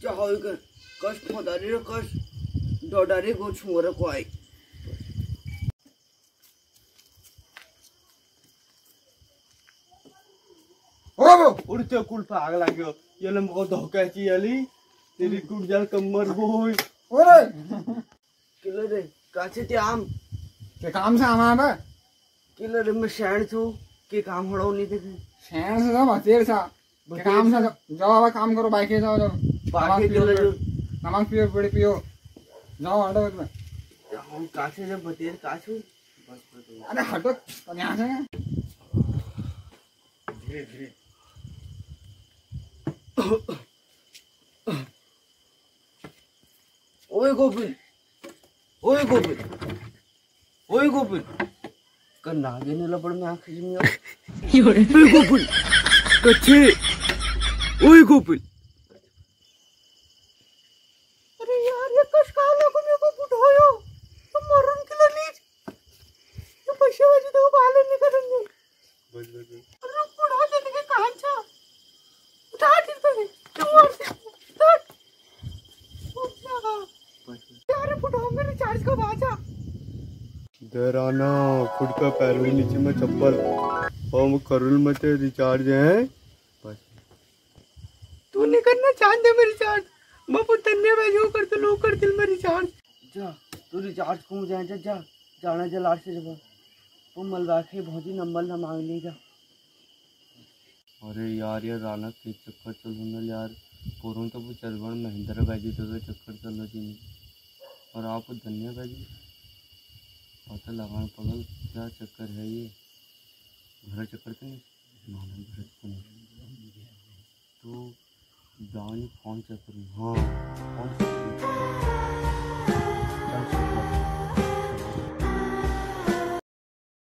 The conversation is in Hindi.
Jahol ke, kas modari ke, dodari go chumur ko ai. उड़ते कुल पे आग लाग्यो येले मको धोकाची याली तेरी कुट जाल कमर होय ओरे। किलो रे काचे ते आम। के काम से आमा बे किलो रे मैं शैण छू के काम हड़ो नहीं देखे। शहर से जाओ तेर सा। के काम से जाओ जाओ अब काम करो बाइक जाओ जाओ। बाकी किलो रे नमक पियो पेड़ पियो जाओ हटो इसमें हम काचे जब बतेर काचू बस अरे हटो तुम यहाँ से। धीरे धीरे। ओए गोपिल ओए गोपिल ओए गोपिल कर नागे ने लपड़ में आँख जिमी ओए गोपिल कच्चे। ओए गोपिल अरे यार ये कश को मेरे को बुढ़ायो? तो मरण के लिए नीच। तो पैसे वाजी तो बाले नहीं बस बस बस। अरे बुढ़ा देने के कहाँ छा उठा दिल तो तू और तट यार बुढ़ा मेरे चार्ज का इधर खुद का पैर भी नीचे में चप्पल। हम करुल मत रिचार्ज है। बस। तू नहीं करना चाँद दे मेरी चार्ज मैं पुतन्ने में जो कर तो लो कर दिल में रिचार्ज। जा तू रिचार्ज को जाए? जा जा। जाना जा लाट से जब वो मलवा के बहुत ही नंबर ना मांग ले जा। अरे यार ये राना के चक्कर चलो ना यार। पूरों तो वो चलवन महेंद्र बैजी तो चक्कर चलो जी और आप धनिया भाजी पता लगा पगल क्या चक्कर है ये? घर चक्कर तो नहीं? नहीं। तो दानी फ़ोन चक्कर हाँ फ़ोन चक्कर।